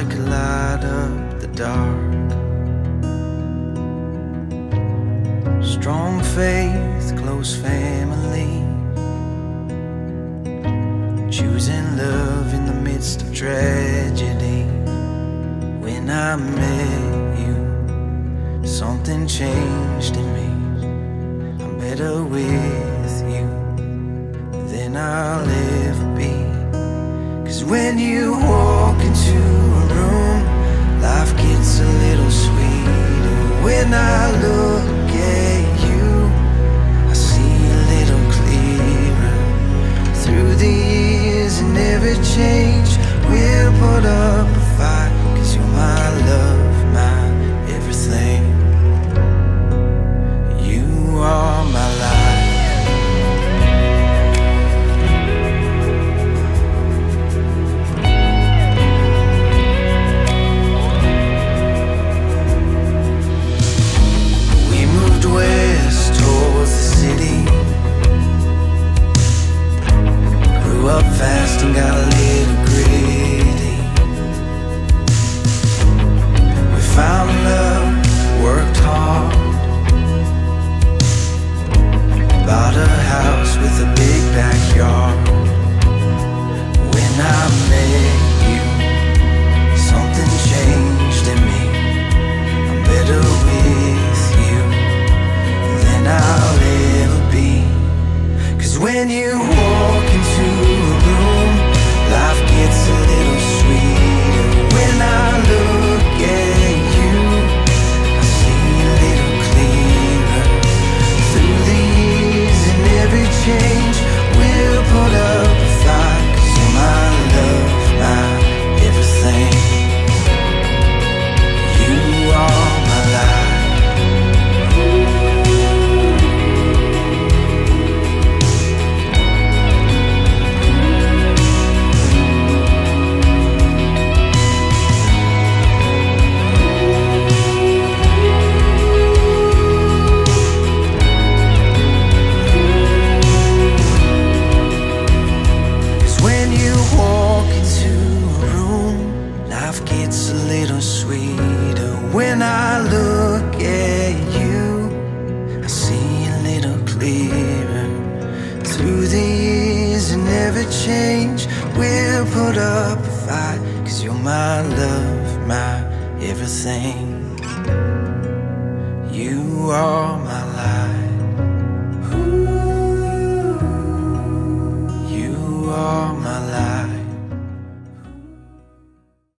that could light up the dark. Strong faith, close family. Choosing love in the midst of tragedy. When I met you, something changed in me. I'm better with you than I'll ever be. Cause when you walk into when I look not me. change We'll put up a fight. Cause you're my love, my everything. You are my life.